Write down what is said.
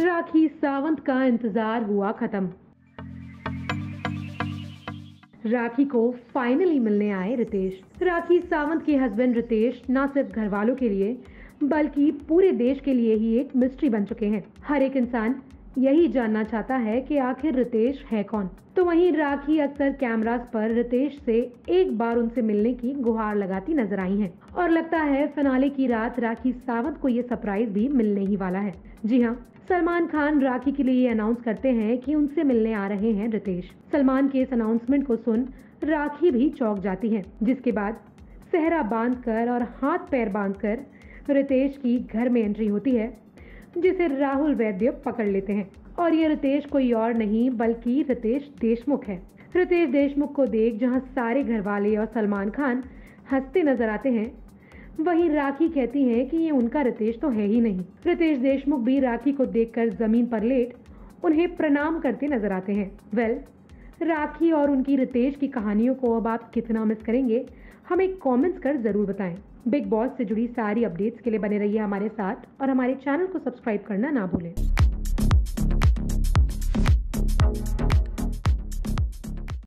राखी सावंत का इंतज़ार हुआ खत्म। राखी को फाइनली मिलने आए रितेश। राखी सावंत के हस्बैंड रितेश न सिर्फ़ घर वालों के लिए, बल्कि पूरे देश के लिए ही एक मिस्ट्री बन चुके हैं। हर एक इंसान यही जानना चाहता है कि आखिर रितेश है कौन। तो वहीं राखी अक्सर कैमरास पर रितेश से एक बार उनसे मिलने की गुहार लगाती नज़र आई हैं। और लगता है फिनाले की रात राखी सावंत को ये सरप्राइज़ भी मिलने ही वाला है। जी हाँ सलमान खान राखी के लिए अनाउंस करते हैं कि उनसे मिलने आ रहे हैं रितेश। सलमान के इस अनाउंसमेंट को सुन राखी भी चौक जाती है, जिसके बाद सहरा बांधकर और हाथ पैर बांधकर रितेश की घर में एंट्री होती है। जिसे राहुल वैद्य पकड़ लेते हैं। और ये रितेश कोई और नहीं, बल्कि रितेश देशमुख है। रितेश देशमुख को देख जहाँ सारे घर वाले और सलमान खान हँसते नज़र आते हैं, वहीं राखी कहती है कि ये उनका रितेश तो है ही नहीं। रितेश देशमुख भी राखी को देखकर ज़मीन पर लेट उन्हें प्रणाम करते नज़र आते हैं। वेल राखी और उनकी रितेश की कहानियों को अब आप कितना मिस करेंगे, हमें कमेंट्स कर ज़रूर बताएँ। बिग बॉस से जुड़ी सारी अपडेट्स के लिए बने रहिए हमारे साथ और हमारे चैनल को सब्सक्राइब करना ना भूलें।